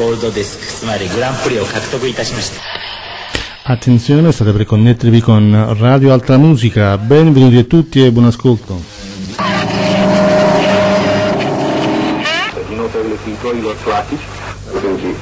ゴールドデスクつまりグランプリを獲得いたしました Attenzione, state per connettervi con Radio Altra Musica. Benvenuti a tutti e buon ascolto. I notevoli controlli attuatici, quindi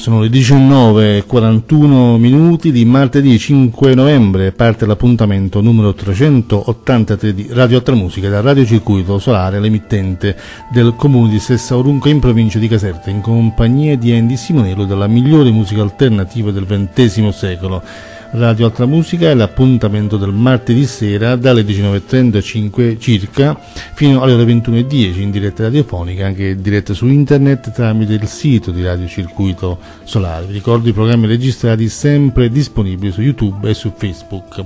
Sono le 19.41 minuti di martedì 5 novembre, parte l'appuntamento numero 383 di Radio Altra Musica da Radio Circuito Solare, l'emittente del comune di Sessaurunco in provincia di Caserta, in compagnia di Andy Simonello della migliore musica alternativa del XX secolo. Radio Altra Musica è l'appuntamento del martedì sera dalle 19.35 circa fino alle ore 21.10 in diretta radiofonica, anche diretta su internet tramite il sito di Radio Circuito Solare. Vi ricordo i programmi registrati sempre disponibili su YouTube e su Facebook.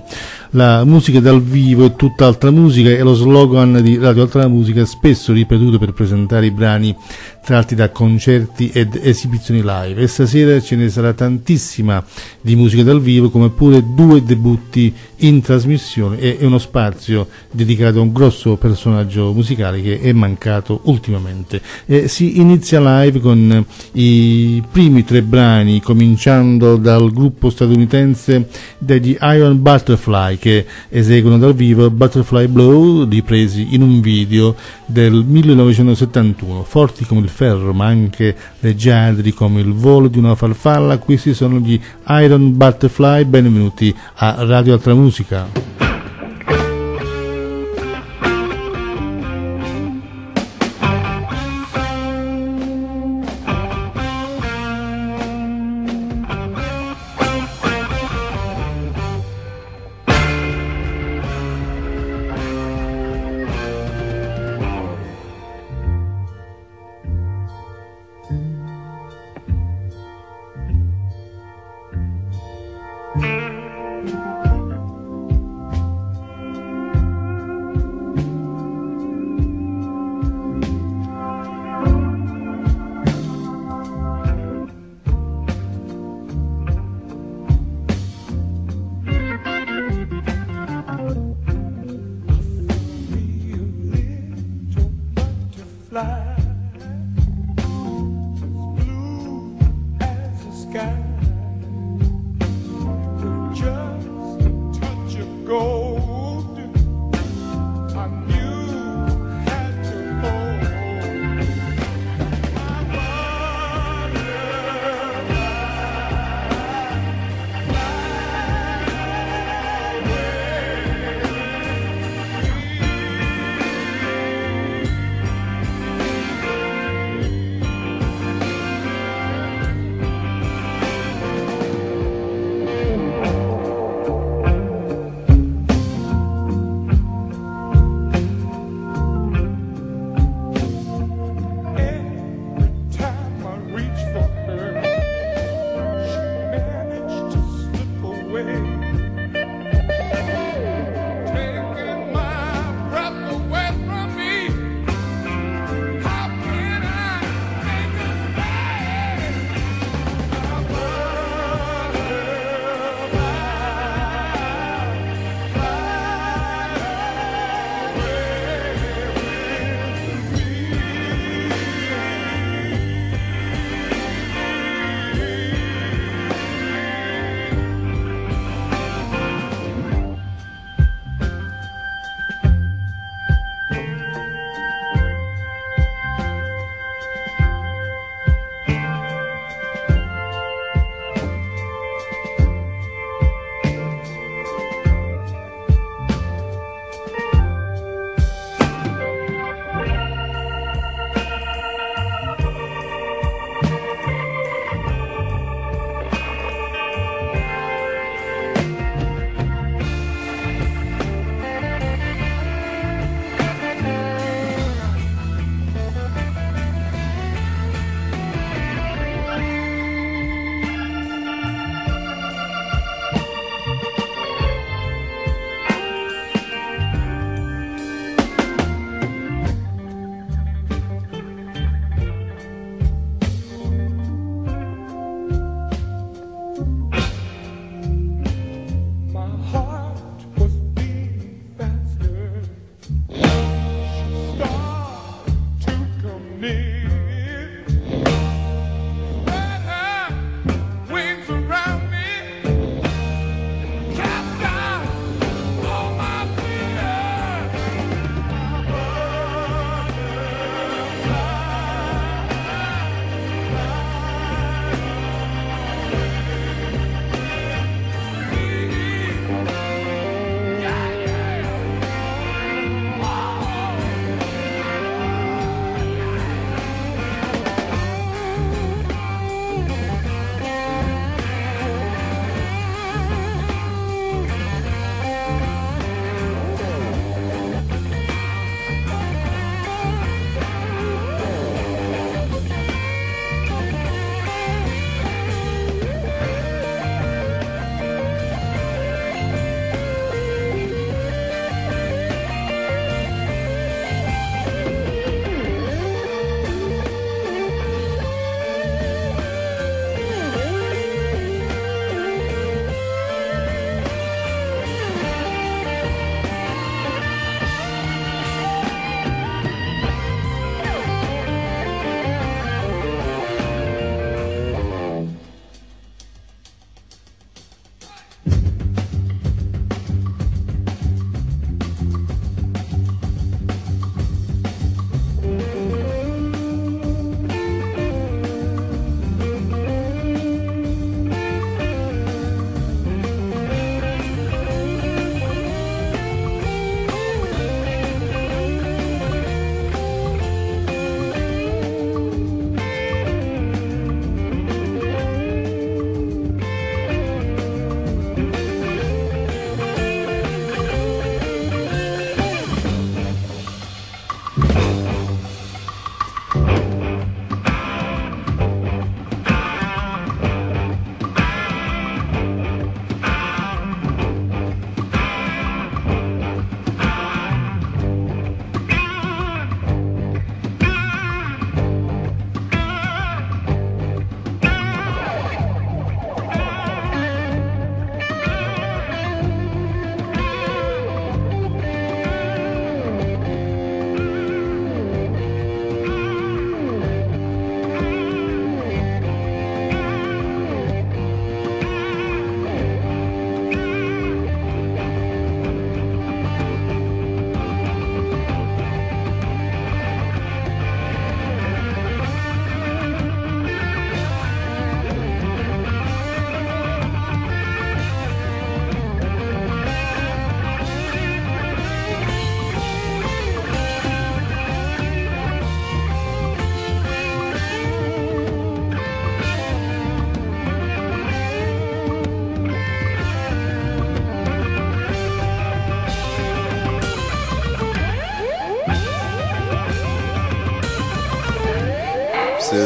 La musica dal vivo è tutt'altra musica è lo slogan di Radio Altra Musica spesso ripetuto per presentare i brani tratti da concerti ed esibizioni live e stasera ce ne sarà tantissima di musica dal vivo come pure due debutti in trasmissione e uno spazio dedicato a un grosso personaggio musicale che è mancato ultimamente. E si inizia live con i primi tre brani cominciando dal gruppo statunitense degli Iron Butterfly che eseguono dal vivo Butterfly Blow ripresi in un video del 1971 forti come il ferro ma anche leggiadri come il volo di una farfalla. Questi sono gli Iron Butterfly benvenuti a Radio Altra Musica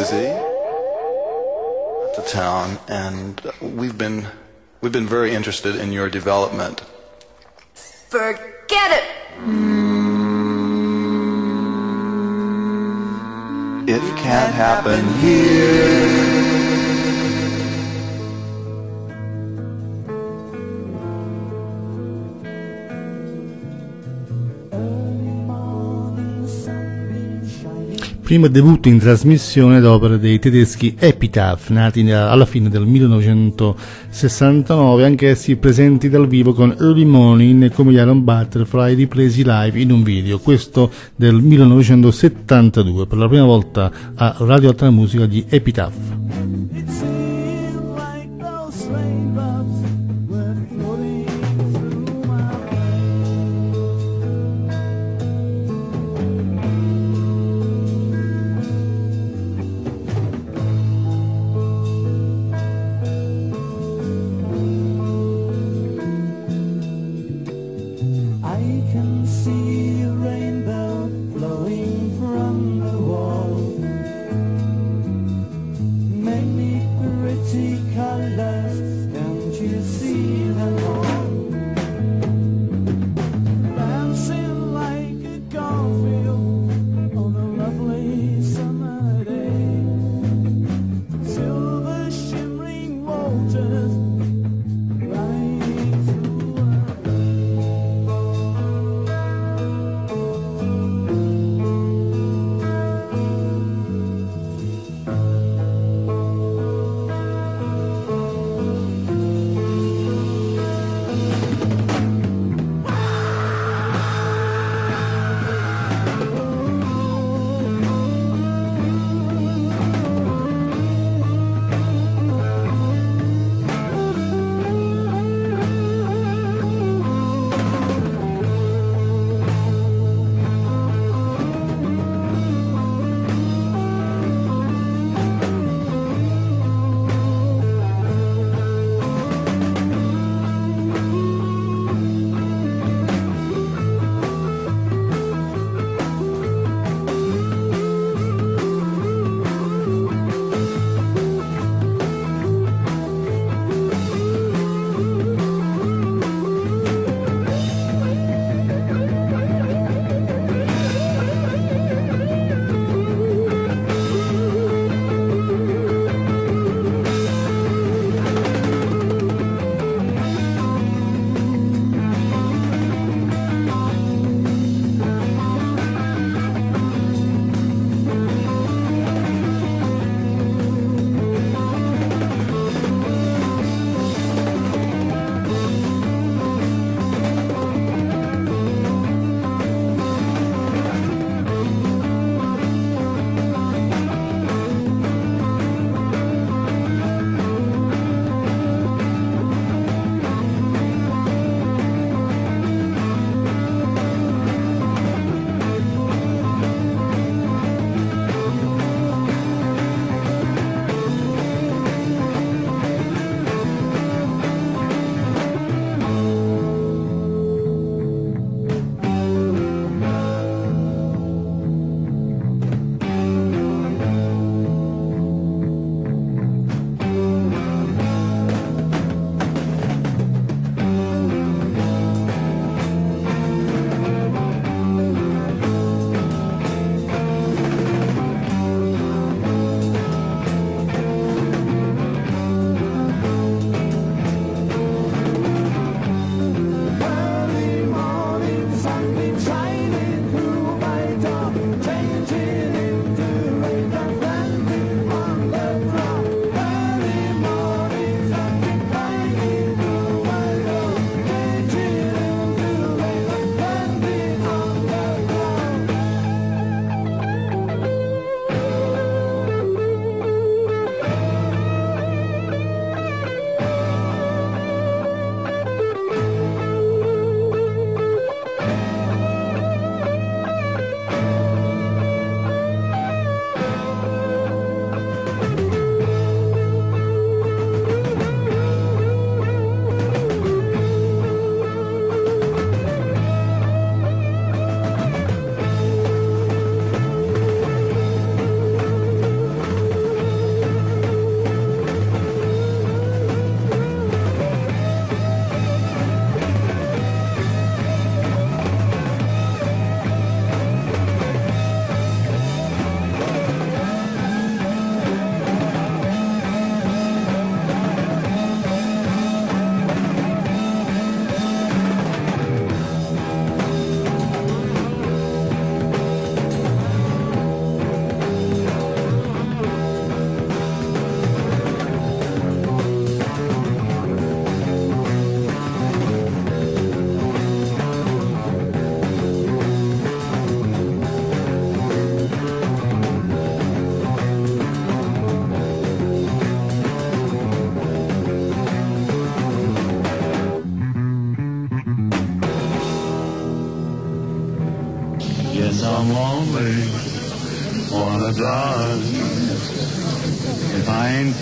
Susie to town, and we've been we've been very interested in your development. Forget it. It can't happen here. Primo debutto in trasmissione d'opere dei tedeschi Epitaph, nati alla fine del 1969, anch'essi presenti dal vivo con Early Morning come Iron Butterfly ripresi live in un video, questo del 1972, per la prima volta a Radio Altra Musica di Epitaph.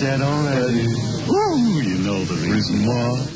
Dead already, you know the reason why.